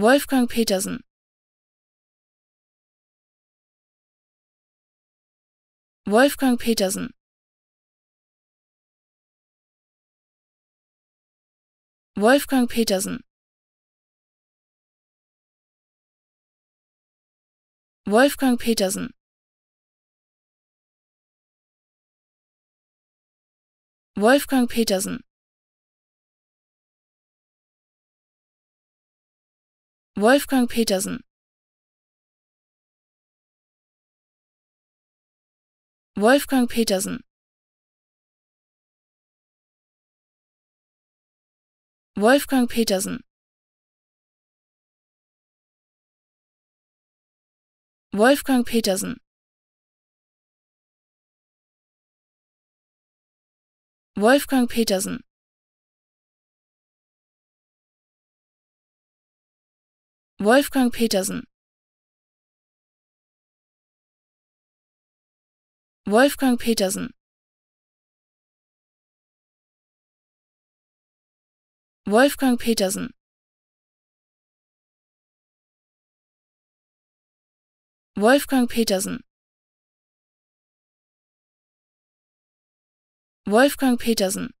Wolfgang Petersen. Wolfgang Petersen. Wolfgang Petersen. Wolfgang Petersen. Wolfgang Petersen Wolfgang Petersen. Wolfgang Petersen. Wolfgang Petersen. Wolfgang Petersen. Wolfgang Petersen Wolfgang Petersen. Wolfgang Petersen. Wolfgang Petersen. Wolfgang Petersen. Wolfgang Petersen